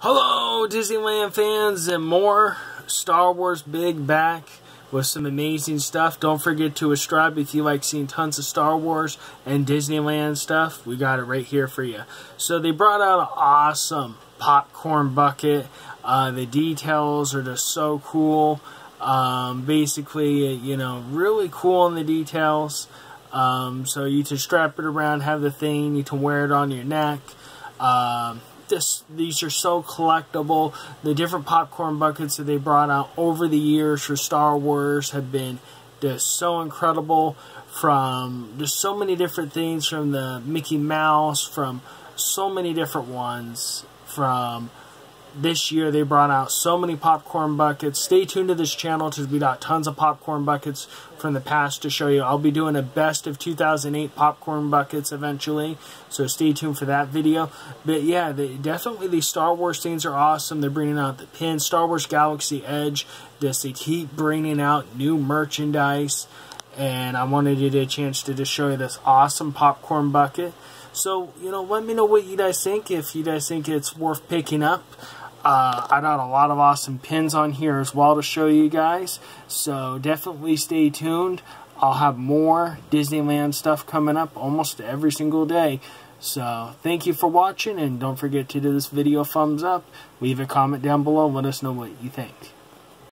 Hello, Disneyland fans and more. Star Wars Big back with some amazing stuff. Don't forget to subscribe if you like seeing tons of Star Wars and Disneyland stuff. We got it right here for you. So they brought out an awesome popcorn bucket. Uh, the details are just so cool. Um, basically, you know, really cool in the details. Um, so you can strap it around, have the thing, you can wear it on your neck. Um, this these are so collectible. The different popcorn buckets that they brought out over the years for Star Wars have been just so incredible. From just so many different things, from the Mickey Mouse, from so many different ones, from this year they brought out so many popcorn buckets. Stay tuned to this channel because we got tons of popcorn buckets from the past to show you. I'll be doing a best of 2008 popcorn buckets eventually, so stay tuned for that video. But yeah, they, definitely these Star Wars things are awesome. They're bringing out the pin, Star Wars Galaxy Edge. Just they keep bringing out new merchandise, and I wanted to get a chance to just show you this awesome popcorn bucket. So, you know, let me know what you guys think, if you guys think it's worth picking up. Uh, I got a lot of awesome pins on here as well to show you guys. So definitely stay tuned. I'll have more Disneyland stuff coming up almost every single day. So thank you for watching and don't forget to do this video a thumbs up. Leave a comment down below. Let us know what you think.